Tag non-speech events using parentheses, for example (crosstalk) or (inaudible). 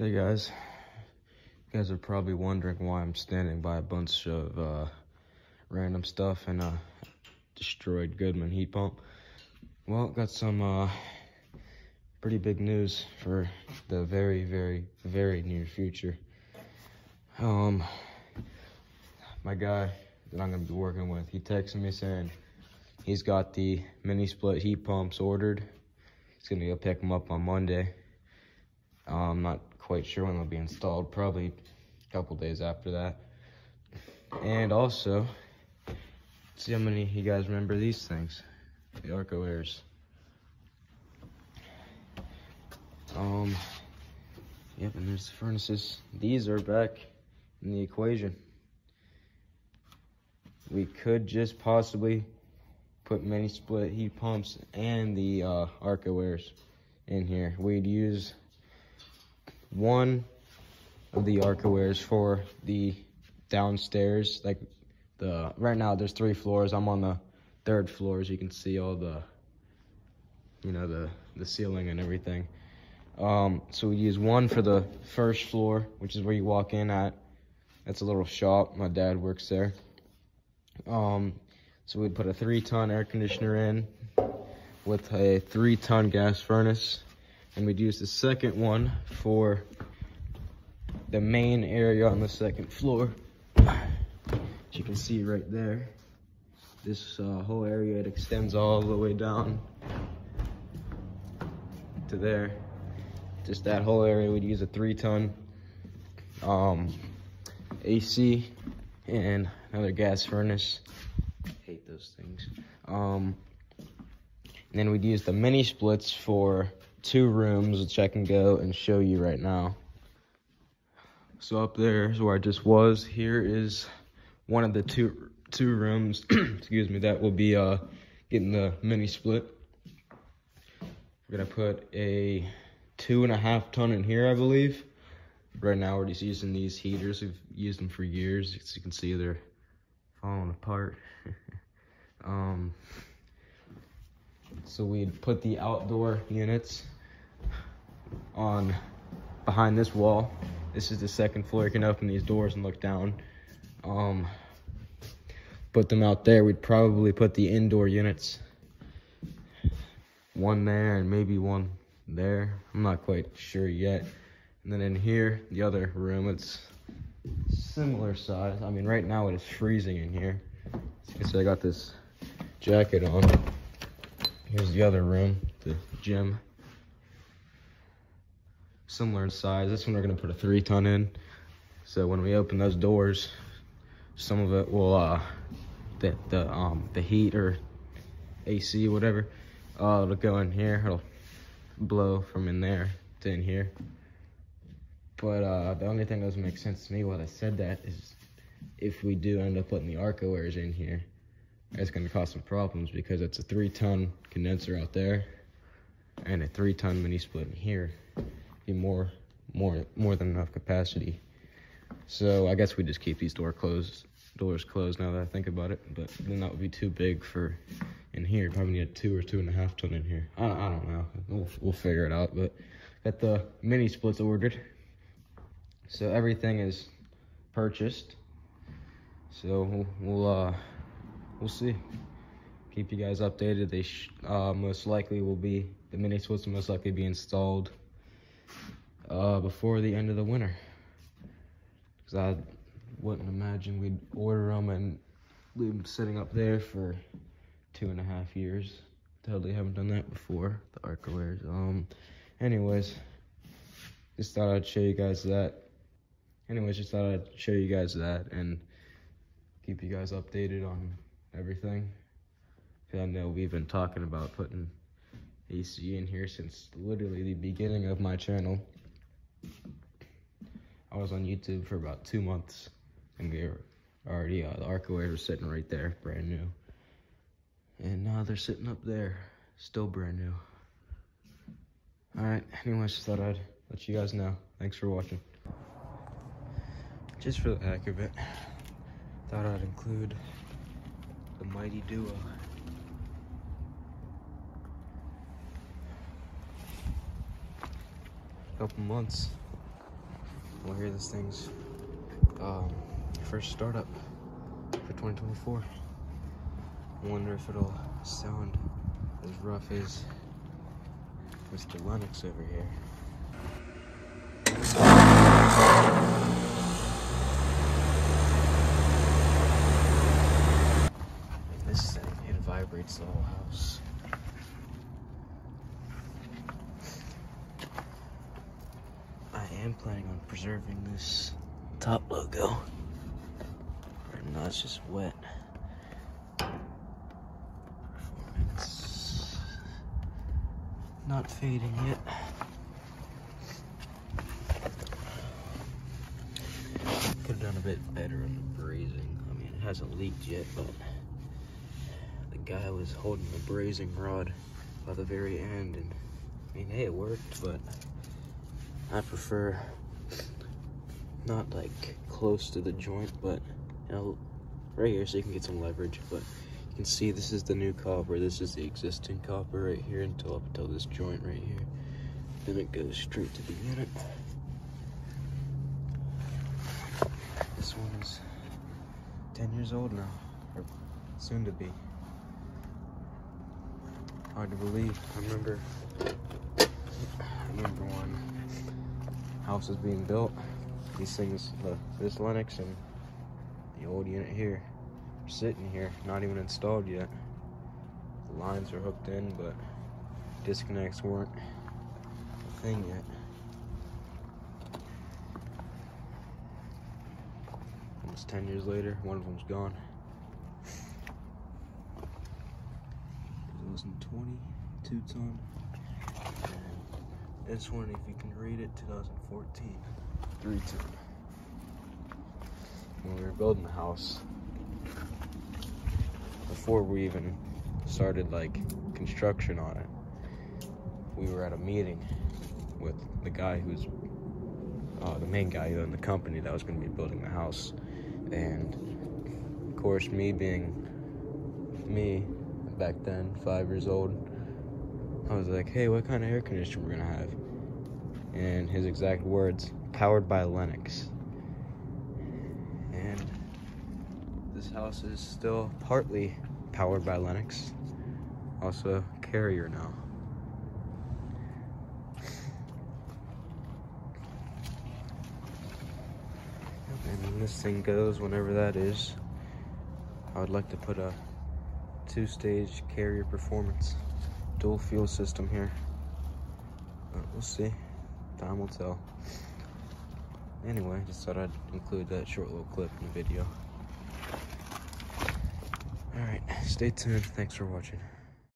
Hey guys, you guys are probably wondering why I'm standing by a bunch of uh, random stuff and a destroyed Goodman heat pump. Well, got some uh, pretty big news for the very, very, very near future. Um, my guy that I'm gonna be working with, he texted me saying he's got the mini split heat pumps ordered. He's gonna go pick them up on Monday. I'm not quite sure when they'll be installed, probably a couple days after that. And also, see how many you guys remember these things, the Arcoaires. Um, yep, and there's the furnaces. These are back in the equation. We could just possibly put mini split heat pumps and the uh, Arcoaires in here. We'd use one of the Arcoaires for the downstairs. Like the right now, there's three floors. I'm on the third floor, as you can see all the, you know, the the ceiling and everything. Um, so we use one for the first floor, which is where you walk in at. That's a little shop. My dad works there. Um, so we'd put a three ton air conditioner in with a three ton gas furnace. And we'd use the second one for the main area on the second floor. As you can see right there, this uh, whole area, it extends all the way down to there. Just that whole area, we'd use a three ton um, AC and another gas furnace. Hate those things. Um, and then we'd use the mini splits for two rooms, which I can go and show you right now. So up there is where I just was. Here is one of the two two rooms, (clears throat) excuse me, that will be uh, getting the mini split. We're gonna put a two and a half ton in here, I believe. Right now we're just using these heaters. We've used them for years. As you can see, they're falling apart. (laughs) um, so we'd put the outdoor units on behind this wall. This is the second floor. You can open these doors and look down. Um, put them out there. We'd probably put the indoor units, one there and maybe one there. I'm not quite sure yet. And then in here, the other room, it's similar size. I mean, right now it is freezing in here. As you can see, I got this jacket on. Here's the other room, the gym. Similar in size. This one we're gonna put a three ton in. So when we open those doors, some of it will, uh, the, the, um, the heat or AC, whatever, uh, it'll go in here. It'll blow from in there to in here. But uh, the only thing that doesn't make sense to me while I said that is if we do end up putting the Arcoaires in here, it's gonna cause some problems because it's a three ton condenser out there and a three ton mini split in here. Be more, more, more than enough capacity. So I guess we just keep these door closed, doors closed now that I think about it. But then that would be too big for in here. Probably need a two or two and a half ton in here. I, I don't know. We'll, we'll figure it out. But got the mini splits ordered. So everything is purchased. So we'll, we'll uh we'll see. Keep you guys updated. They uh, most likely will be the mini splits will most likely be installed uh, before the end of the winter. Cause I wouldn't imagine we'd order them and leave them sitting up there for two and a half years. Totally haven't done that before. The Arcoaires. Um. Anyways, just thought I'd show you guys that. Anyways, just thought I'd show you guys that and keep you guys updated on everything. I know we've been talking about putting AC in here since literally the beginning of my channel. I was on YouTube for about two months and we were already, uh, the Airs were sitting right there, brand new. And now they're sitting up there, still brand new. Alright, anyways, just thought I'd let you guys know. Thanks for watching. Just for the heck of it, thought I'd include the Mighty Duo. Couple months We'll hear this thing's um, first startup for 2024. Wonder if it'll sound as rough as Mr. Lennox over here. And this thing, it vibrates the whole house. I am planning on preserving this top logo. Right now it's just wet. Not fading yet. Could have done a bit better on the brazing. I mean, it hasn't leaked yet, but guy was holding the brazing rod by the very end, and I mean, hey, it worked, but I prefer not like close to the joint, but you know, right here so you can get some leverage. But you can see this is the new copper. This is the existing copper right here until up until this joint right here. Then it goes straight to the unit. This one is 10 years old now, or soon to be. Hard to believe. I remember, I remember when house was being built. These things, the, this Lennox and the old unit here, sitting here, not even installed yet. The lines are hooked in, but disconnects weren't a thing yet. Almost 10 years later, one of them's gone. 2020, two ton. And this one, if you can read it, 2014, three ton. When we were building the house, before we even started like construction on it, we were at a meeting with the guy who's uh, the main guy in the company that was going to be building the house. And of course, me being me back then, five years old, I was like, hey, what kind of air conditioner we're to have? And his exact words, powered by Lennox. And this house is still partly powered by Lennox. Also, Carrier now. And this thing goes, whenever that is, I would like to put a two-stage carrier performance dual fuel system here. But we'll see. Time will tell. Anyway, just thought I'd include that short little clip in the video. Alright, stay tuned. Thanks for watching.